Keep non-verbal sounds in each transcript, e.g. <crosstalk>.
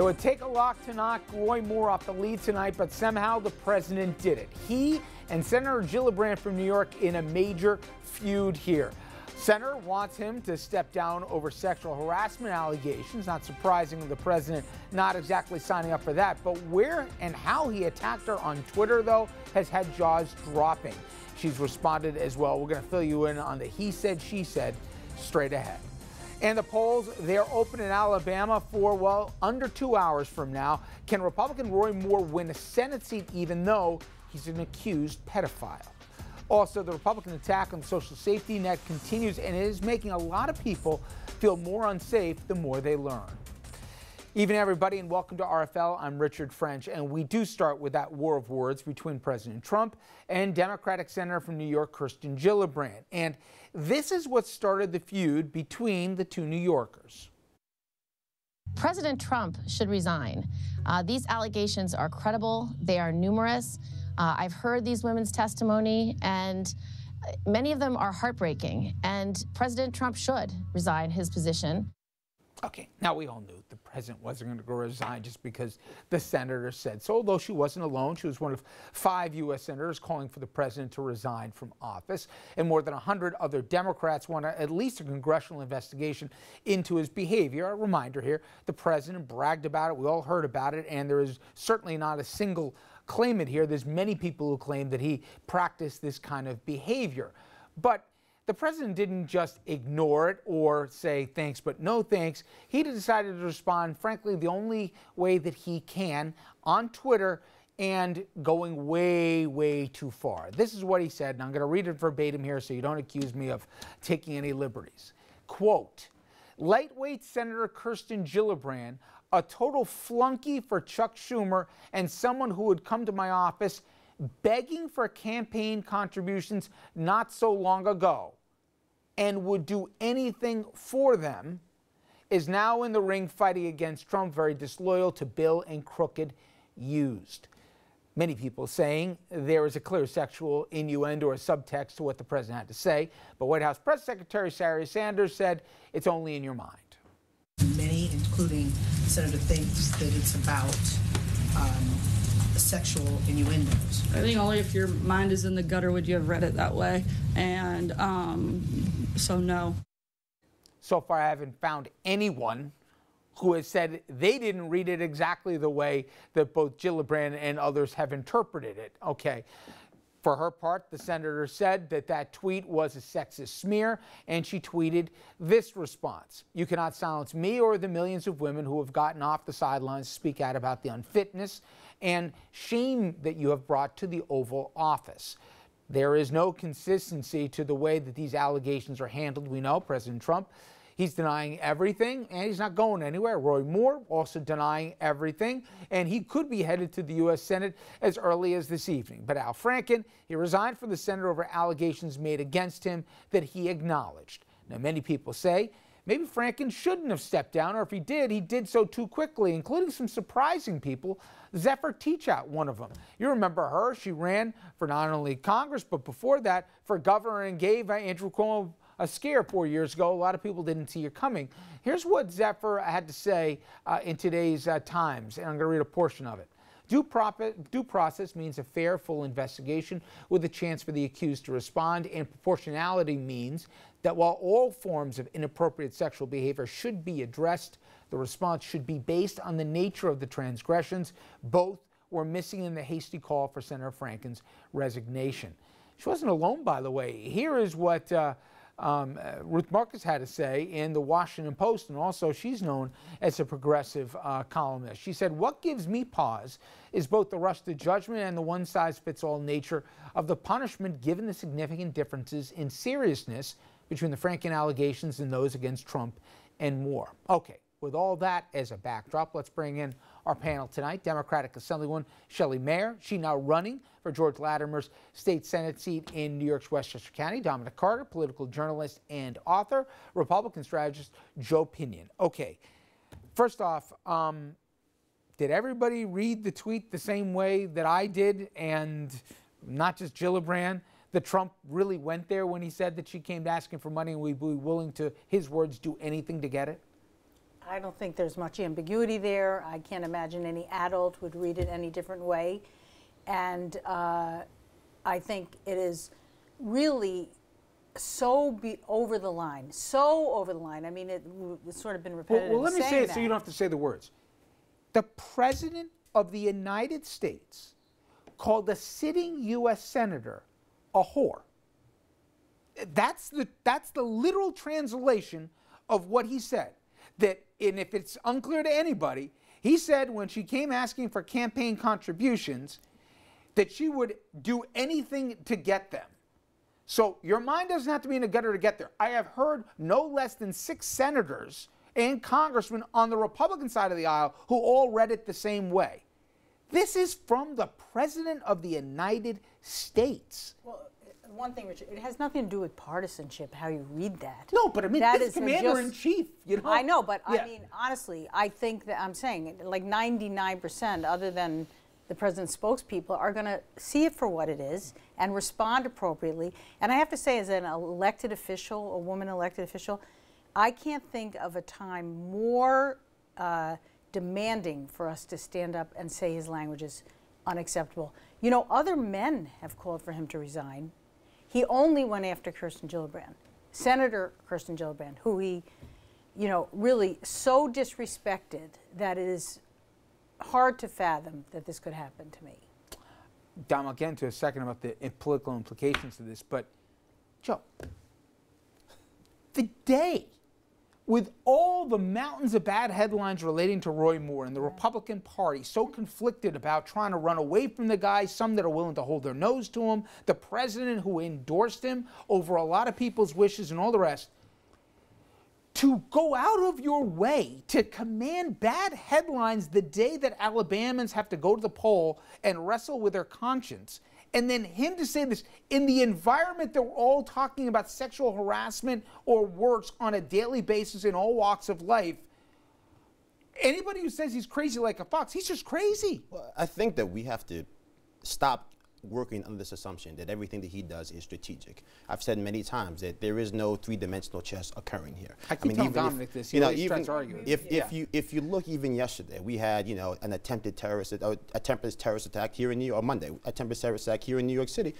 It would take a lot to knock Roy Moore off the lead tonight, but somehow the president did it. He and Senator Gillibrand from New York in a major feud here. Senator wants him to step down over sexual harassment allegations. Not surprising, the president not exactly signing up for that. But where and how he attacked her on Twitter, though, has had jaws dropping. She's responded as well. We're going to fill you in on the he said, she said straight ahead. And the polls, they're open in Alabama for, well, under two hours from now. Can Republican Roy Moore win a Senate seat even though he's an accused pedophile? Also, the Republican attack on the social safety net continues and it is making a lot of people feel more unsafe the more they learn. Even everybody, and welcome to RFL. I'm Richard French, and we do start with that war of words between President Trump and Democratic Senator from New York, Kirsten Gillibrand. And this is what started the feud between the two New Yorkers. President Trump should resign. Uh, these allegations are credible, they are numerous. Uh, I've heard these women's testimony, and many of them are heartbreaking. And President Trump should resign his position. Okay, now we all knew the president wasn't going to go resign just because the senator said so. Although she wasn't alone, she was one of five U.S. senators calling for the president to resign from office. And more than 100 other Democrats want at least a congressional investigation into his behavior. A reminder here the president bragged about it. We all heard about it. And there is certainly not a single claimant here. There's many people who claim that he practiced this kind of behavior. But the president didn't just ignore it or say thanks but no thanks. He decided to respond, frankly, the only way that he can on Twitter and going way, way too far. This is what he said, and I'm going to read it verbatim here so you don't accuse me of taking any liberties. Quote, lightweight Senator Kirsten Gillibrand, a total flunky for Chuck Schumer, and someone who would come to my office begging for campaign contributions not so long ago and would do anything for them, is now in the ring fighting against Trump, very disloyal to Bill and crooked used. Many people saying there is a clear sexual innuendo or subtext to what the president had to say, but White House Press Secretary Sarah Sanders said it's only in your mind. Many, including Senator, thinks that it's about um, sexual innuendos. I think only if your mind is in the gutter would you have read it that way. And um, so, no. So far, I haven't found anyone who has said they didn't read it exactly the way that both Gillibrand and others have interpreted it. Okay. For her part, the senator said that that tweet was a sexist smear, and she tweeted this response You cannot silence me or the millions of women who have gotten off the sidelines to speak out about the unfitness and shame that you have brought to the Oval Office. There is no consistency to the way that these allegations are handled. We know President Trump, he's denying everything and he's not going anywhere. Roy Moore also denying everything, and he could be headed to the U.S. Senate as early as this evening. But Al Franken, he resigned from the Senate over allegations made against him that he acknowledged. Now, many people say Maybe Franken shouldn't have stepped down, or if he did, he did so too quickly, including some surprising people. Zephyr Teachout, one of them. You remember her. She ran for not only Congress, but before that for governor and gave Andrew Cuomo a scare four years ago. A lot of people didn't see it coming. Here's what Zephyr had to say uh, in today's uh, Times, and I'm going to read a portion of it. Due, due, process means a fair, full investigation with a chance for the accused to respond, and proportionality means that while all forms of inappropriate sexual behavior should be addressed, the response should be based on the nature of the transgressions. Both were missing in the hasty call for Senator Franken's resignation. She wasn't alone, by the way. Here is what uh, um, uh, Ruth Marcus had to say in the Washington Post, and also she's known as a progressive uh, columnist. She said, What gives me pause is both the rush to judgment and the one size fits all nature of the punishment given the significant differences in seriousness between the Franken allegations and those against Trump and Moore. Okay, with all that as a backdrop, let's bring in our panel tonight. Democratic Assemblywoman Shelley Mayer. She now running for George Latimer's state Senate seat in New York's Westchester County. Dominic Carter, political journalist and author. Republican strategist Joe Pinion. Okay, first off, um, did everybody read the tweet the same way that I did and not just Gillibrand? that Trump really went there when he said that she came asking for money and we'd be willing to, his words, do anything to get it? I don't think there's much ambiguity there. I can't imagine any adult would read it any different way. And uh, I think it is really so be over the line, so over the line. I mean, it, it's sort of been Well, repetitive. well, let me say it so you don't have to say the words. The President of the United States called a sitting U.S. Senator a whore. That's the, that's the literal translation of what he said. That, and if it's unclear to anybody, he said when she came asking for campaign contributions, that she would do anything to get them. So your mind doesn't have to be in a gutter to get there. I have heard no less than six senators and congressmen on the Republican side of the aisle who all read it the same way. This is from the President of the United States. Well, one thing, Richard, it has nothing to do with partisanship, how you read that. No, but I mean, That is commander in chief, you know. I know, but Yeah. I mean, honestly, I think that I'm saying like 99%, other than the president's spokespeople, are going to see it for what it is and respond appropriately. And I have to say, as an elected official, a woman elected official, I can't think of a time more uh, demanding for us to stand up and say his language is unacceptable. You know, other men have called for him to resign. He only went after Kirsten Gillibrand, Senator Kirsten Gillibrand, who he, you know, really so disrespected that it is hard to fathom that this could happen to me. Dom, I'll get into a second about the political implications of this, but Joe, the day with all the mountains of bad headlines relating to Roy Moore and the Republican Party so conflicted about trying to run away from the guy, some that are willing to hold their nose to him, the president who endorsed him over a lot of people's wishes and all the rest, to go out of your way to command bad headlines the day that Alabamans have to go to the poll and wrestle with their conscience. And then him to say this in the environment that we're all talking about sexual harassment or worse on a daily basis in all walks of life. Anybody who says he's crazy like a fox, he's just crazy. Well, I think that we have to stop working under this assumption that everything that he does is strategic. I've said many times that there is no three-dimensional chess occurring here. I keep telling even Dominic this. He You know, even if, me. if you if you look even yesterday, we had you know an attempted terrorist uh, attempted terrorist attack here in New York. Monday, attempted terrorist attack here in New York City.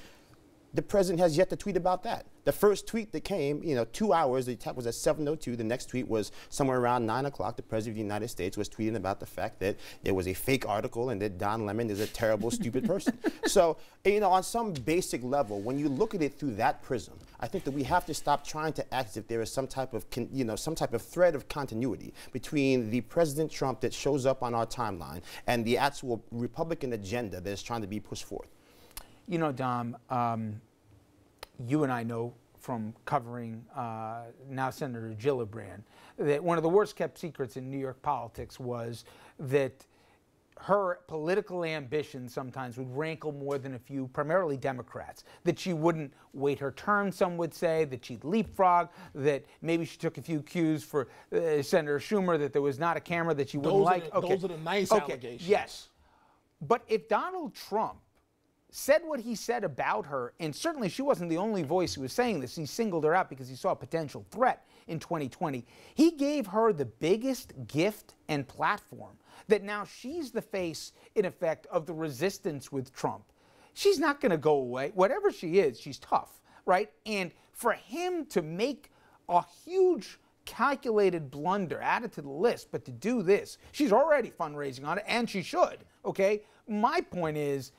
The president has yet to tweet about that. The first tweet that came, you know, two hours, the attack was at 7.02. The next tweet was somewhere around 9 o'clock. The president of the United States was tweeting about the fact that there was a fake article and that Don Lemon is a terrible, stupid person. <laughs> So, you know, on some basic level, when you look at it through that prism, I think that we have to stop trying to act as if there is some type of, you know, some type of thread of continuity between the President Trump that shows up on our timeline and the actual Republican agenda that is trying to be pushed forth. You know, Dom, um, you and I know from covering uh, now Senator Gillibrand that one of the worst kept secrets in New York politics was that her political ambitions sometimes would rankle more than a few, primarily Democrats. That she wouldn't wait her turn, some would say, that she'd leapfrog, that maybe she took a few cues for uh, Senator Schumer, that there was not a camera that she wouldn't Those are like. the- those are the nice okay. allegations. Yes. But if Donald Trump said what he said about her, and certainly she wasn't the only voice who was saying this. He singled her out because he saw a potential threat in 2020. He gave her the biggest gift and platform that now she's the face, in effect, of the resistance with Trump. She's not going to go away. Whatever she is, she's tough, right? And for him to make a huge calculated blunder added to the list, but to do this, she's already fundraising on it, and she should, okay? My point is,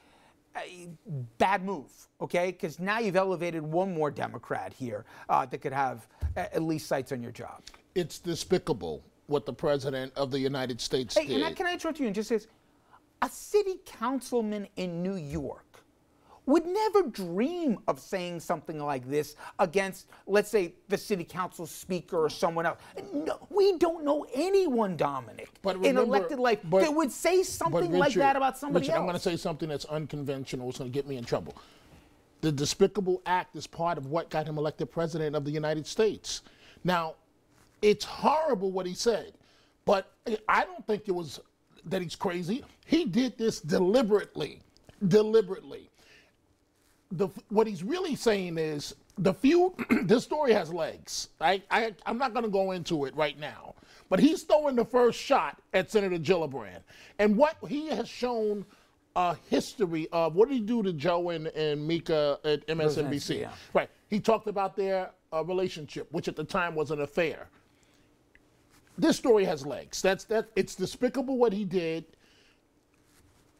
bad move, okay? Because now you've elevated one more Democrat here uh, that could have at least sights on your job. It's despicable what the president of the United States Hey, did. and I, can I interrupt you and just say, this? a city councilman in New York would never dream of saying something like this against, let's say, the city council speaker or someone else. No, we don't know anyone, Dominic, But in elected life but- that would say something like that about somebody Richard, else. I'm going to say something that's unconventional. It's going to get me in trouble. The despicable act is part of what got him elected president of the United States. Now, it's horrible what he said, but I don't think it was that he's crazy. He did this deliberately, deliberately. The, what he's really saying is the few <clears throat> this story has legs I, I i'm not going to go into it right now but he's throwing the first shot at Senator Gillibrand. And what he has shown a history of what did he do to Joe and, and Mika at MSNBC? yeah. Right. He talked about their uh, relationship, which at the time was an affair. This story has legs. That's that. It's despicable what he did.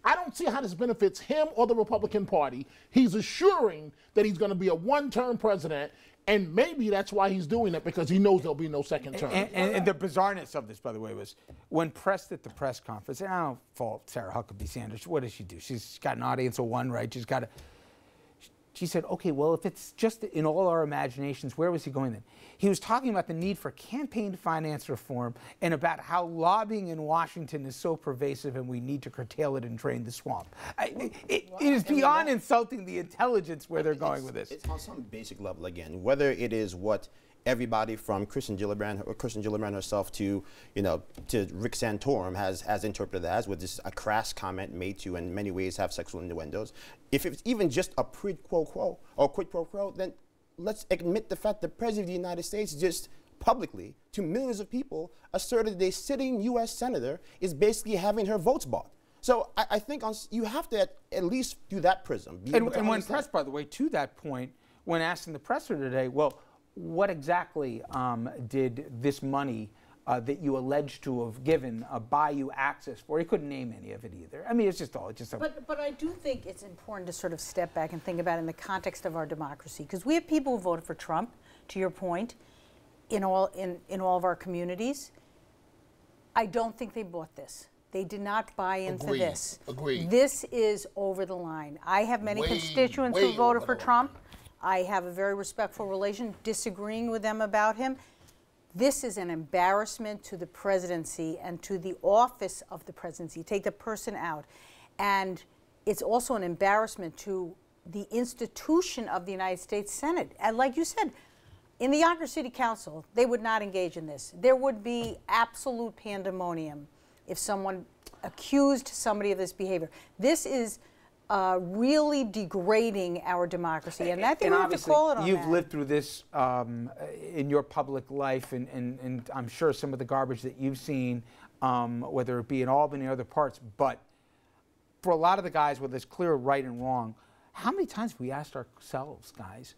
I don't see how this benefits him or the Republican Party. He's assuring that he's going to be a one-term president, and maybe that's why he's doing it because he knows there'll be no second term. And, and, and the bizarreness of this, by the way, was when pressed at the press conference, and I don't fault Sarah Huckabee Sanders. What does she do? She's got an audience of one, right? She's got a. She said, okay, well, if it's just in all our imaginations, where was he going then? He was talking about the need for campaign finance reform and about how lobbying in Washington is so pervasive and we need to curtail it and drain the swamp. I, it, it is beyond insulting the intelligence where they're going with this. It's on some basic level again, whether it is what everybody from Kristen Gillibrand or Kristen Gillibrand herself to you know to Rick Santorum has has interpreted that as with this a crass comment made to in many ways have sexual innuendos. If it's even just a quid pro quo or quid pro quo, then let's admit the fact the president of the United States just publicly to millions of people asserted that a sitting U.S. senator is basically having her votes bought. So I, I think on, you have to at, at least do that prism. And, and when pressed, by the way, to that point, when asking the presser today, well, what exactly um, did this money uh, that you allege to have given uh, buy you access for? He couldn't name any of it either. I mean, it's just all, it's just a. But, but I do think it's important to sort of step back and think about it in the context of our democracy, because we have people who voted for Trump, to your point, in all, in, in all of our communities. I don't think they bought this. They did not buy into Agreed. this. Agreed. This is over the line. I have many Way, constituents way who voted for Trump. line. I have a very respectful relation, disagreeing with them about him. This is an embarrassment to the presidency and to the office of the presidency. Take the person out. And it's also an embarrassment to the institution of the United States Senate. And like you said, in the Yonkers City Council, they would not engage in this. There would be absolute pandemonium if someone accused somebody of this behavior. This is uh, really degrading our democracy, and I think and have to call it on you've that. lived through this um, in your public life, and, and, and I'm sure some of the garbage that you've seen, um, whether it be in Albany or other parts, but for a lot of the guys where there's clear right and wrong, how many times have we asked ourselves, guys,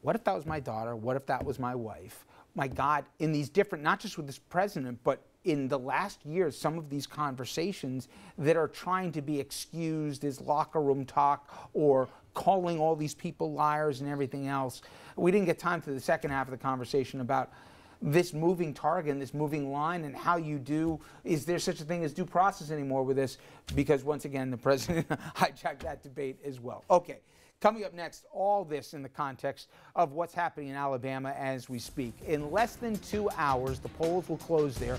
what if that was my daughter? What if that was my wife? My God, in these different, not just with this president, but in the last year, some of these conversations that are trying to be excused as locker room talk or calling all these people liars and everything else. We didn't get time to the second half of the conversation about this moving target and this moving line and how you do. Is there such a thing as due process anymore with this? Because once again the president <laughs> hijacked that debate as well. Okay coming up next all this in the context of what's happening in alabama as we speak. In less than two hours the polls will close there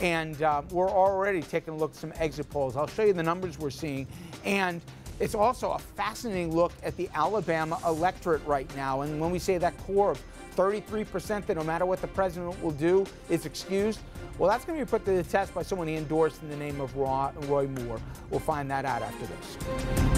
and uh, we're already taking a look at some exit polls i'll show you the numbers we're seeing and it's also a fascinating look at the Alabama electorate right now. And when we say that core of 33% that no matter what the president will do is excused, well, that's going to be put to the test by someone he endorsed in the name of Roy Roy Moore. We'll find that out after this.